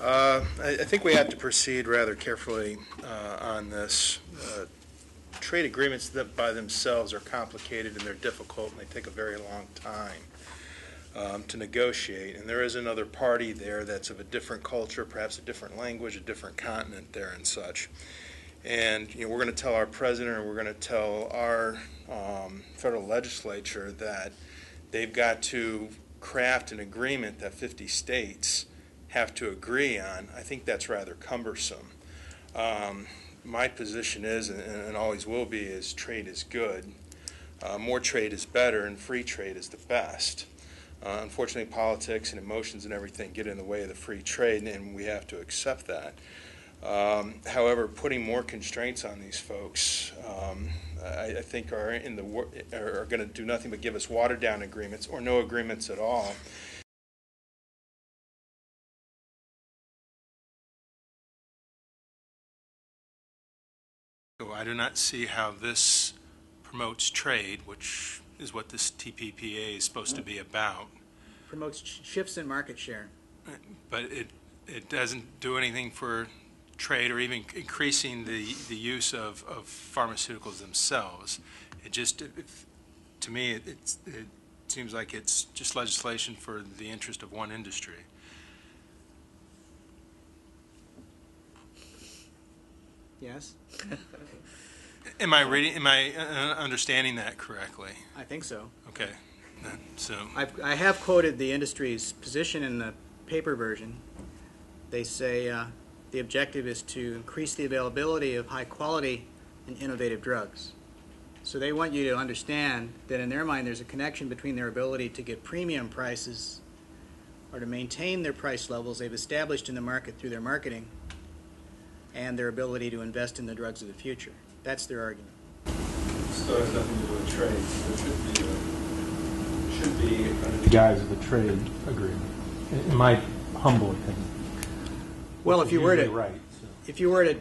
Uh, I I think we have to proceed rather carefully uh, on this. Uh, Trade agreements that by themselves are complicated and they're difficult, and they take a very long time um, to negotiate. And there is another party there that's of a different culture, perhaps a different language, a different continent there and such. And, you know, we're going to tell our president, and we're going to tell our um, federal legislature that they've got to craft an agreement that 50 states have to agree on, I think that's rather cumbersome. Um, my position is, and, and always will be, is trade is good. Uh, more trade is better, and free trade is the best. Uh, unfortunately, politics and emotions and everything get in the way of the free trade, and we have to accept that. Um, however, putting more constraints on these folks, um, I, I think are in the are going to do nothing but give us watered down agreements or no agreements at all. So I do not see how this promotes trade, which is what this TPPA is supposed to be about. Promotes sh- shifts in market share. But it, it doesn't do anything for trade or even increasing the, the use of, of pharmaceuticals themselves. It just, it- it- to me, it, it's- it seems like it's just legislation for the interest of one industry. Yes, Am I reading, am I uh, understanding that correctly? I think so. Okay, so, I've, I have quoted the industry's position in the paper version. They say uh, the objective is to increase the availability of high-quality and innovative drugs. So they want you to understand that in their mind, there's a connection between their ability to get premium prices or to maintain their price levels they've established in the market through their marketing and their ability to invest in the drugs of the future. That's their argument. Still has nothing to do with trade. It should be, a- should be under the guise of a trade agreement, in my humble opinion. Well, if you were to, Usually right, so. if you were to